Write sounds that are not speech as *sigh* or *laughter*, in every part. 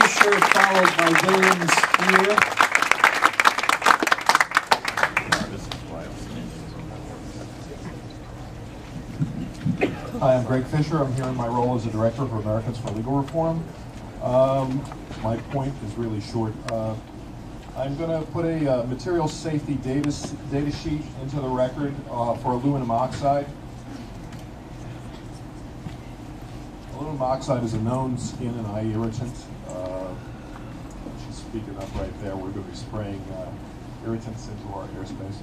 Fisher, followed by Williams here. Hi, I'm Greg Fisher. I'm here in my role as a director for Americans for Legal Reform. Um, my point is really short. Uh, I'm going to put a uh, material safety data, data sheet into the record uh, for aluminum oxide. Aluminum oxide is a known skin and eye irritant. Uh, she's speaking up right there. We're going to be spraying uh, irritants into our airspace.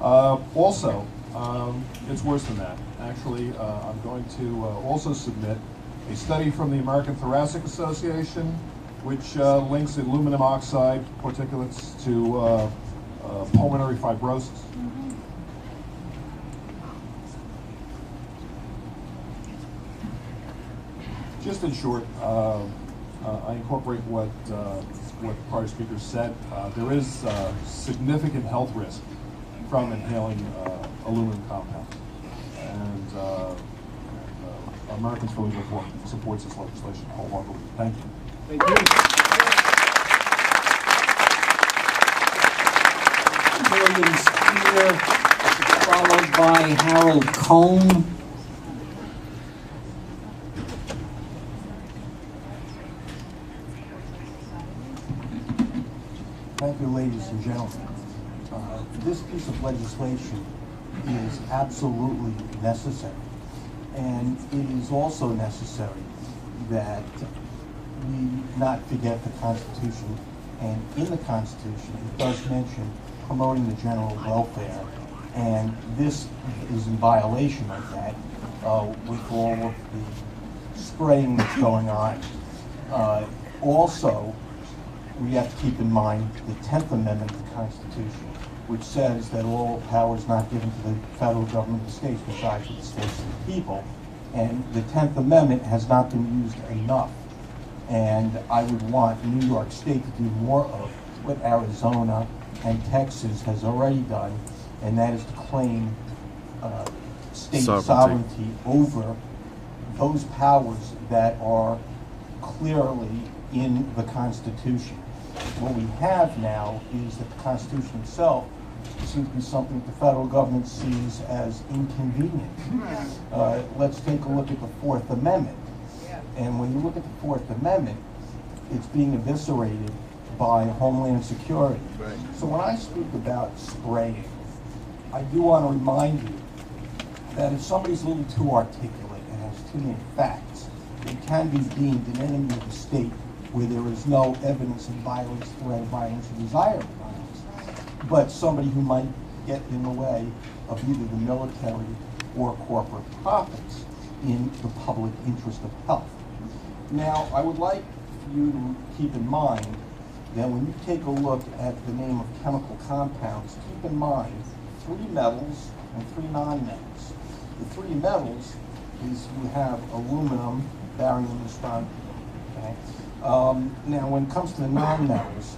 Uh, also, um, it's worse than that. Actually, uh, I'm going to uh, also submit a study from the American Thoracic Association, which uh, links aluminum oxide particulates to pulmonary fibrosis. Just in short, uh, I incorporate what what prior speakers said. there is significant health risk from inhaling uh, aluminum compounds. And, uh, and uh, Americans for Legal Reform supports this legislation wholeheartedly. Thank you. Thank you. Williams here, followed by Harold Cohn. Thank you, ladies and gentlemen. Uh, this piece of legislation is absolutely necessary. And it is also necessary that we not forget the Constitution. And in the Constitution, it does mention promoting the general welfare. And this is in violation of that uh, with all of the spraying that's going on. Uh, also, we have to keep in mind the 10th Amendment to the Constitution, which says that all powers not given to the federal government, the states, reside with the states and the people. And the 10th Amendment has not been used enough. And I would want New York State to do more of what Arizona and Texas has already done, and that is to claim uh, state sovereignty. sovereignty over those powers that are clearly in the Constitution. What we have now is that the Constitution itself seems to be something that the federal government sees as inconvenient. Uh, let's take a look at the Fourth Amendment. And when you look at the Fourth Amendment, it's being eviscerated by Homeland Security. Right. So when I speak about spraying, I do want to remind you that if somebody's a little too articulate and has too many facts, they can be deemed an enemy of the state where there is no evidence of violence, threat of violence, or desire of violence, but somebody who might get in the way of either the military or corporate profits in the public interest of health. Now, I would like you to keep in mind that when you take a look at the name of chemical compounds, keep in mind three metals and three nonmetals. The three metals is you have aluminum, barium, and strontium. Okay? Um, now, when it comes to the nonmetals,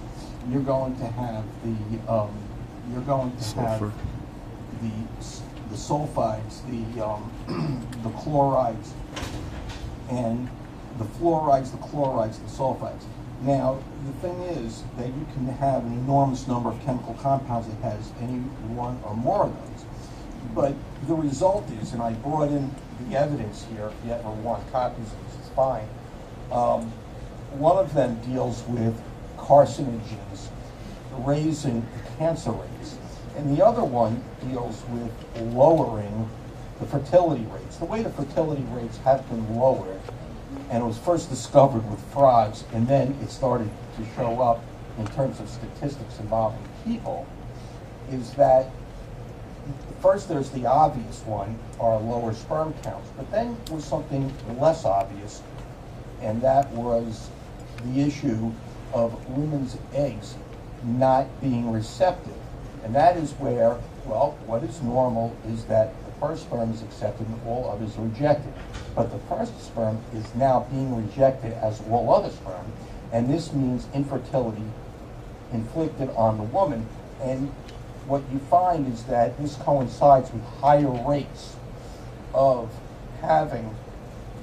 you're going to have the um, you're going to Sulfur. have the the sulfides, the um, *clears throat* the chlorides, and the fluorides, the chlorides, the sulfides. Now, the thing is that you can have an enormous number of chemical compounds that has any one or more of those. But the result is, and I brought in the evidence here, if you ever want copies of this, it's fine. Um, one of them deals with carcinogens, raising the cancer rates. And the other one deals with lowering the fertility rates. The way the fertility rates have been lowered, and it was first discovered with frogs, and then it started to show up in terms of statistics involving people, is that first there's the obvious one, our lower sperm counts, but then was something less obvious, and that was the issue of women's eggs not being receptive. And that is where, well, what is normal is that the first sperm is accepted and all others are rejected. But the first sperm is now being rejected as all other sperm, and this means infertility inflicted on the woman. And what you find is that this coincides with higher rates of having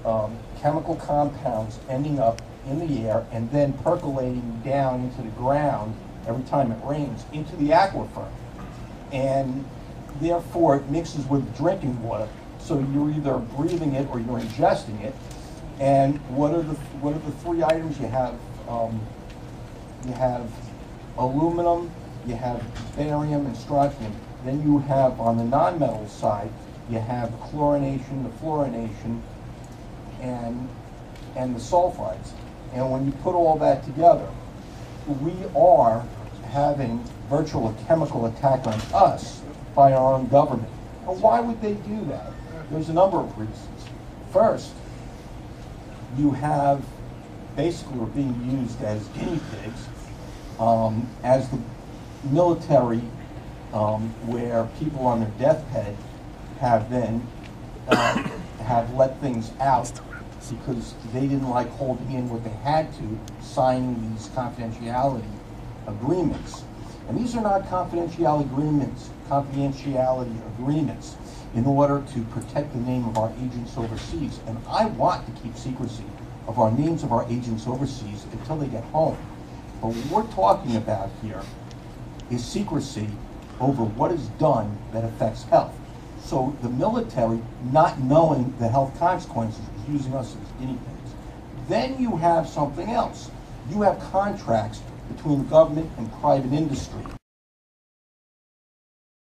um, chemical compounds ending up in the air and then percolating down into the ground every time it rains into the aquifer. And therefore, it mixes with drinking water. So you're either breathing it or you're ingesting it. And what are the what are the three items you have? Um, you have aluminum, you have barium and strontium. Then you have on the non-metal side, you have chlorination, the fluorination, and and the sulfides. And when you put all that together, we are having virtual a chemical attack on us by our own government. And why would they do that? There's a number of reasons. First, you have basically we're being used as guinea pigs, um, as the military, um, where people on their deathbed have then uh, have let things out because they didn't like holding in what they had to, signing these confidentiality agreements. And these are not confidentiality agreements, confidentiality agreements in order to protect the name of our agents overseas. And I want to keep secrecy of our names of our agents overseas until they get home. But what we're talking about here is secrecy over what is done that affects health. So the military, not knowing the health consequences, is using us as guinea pigs. Then you have something else. You have contracts between government and private industry.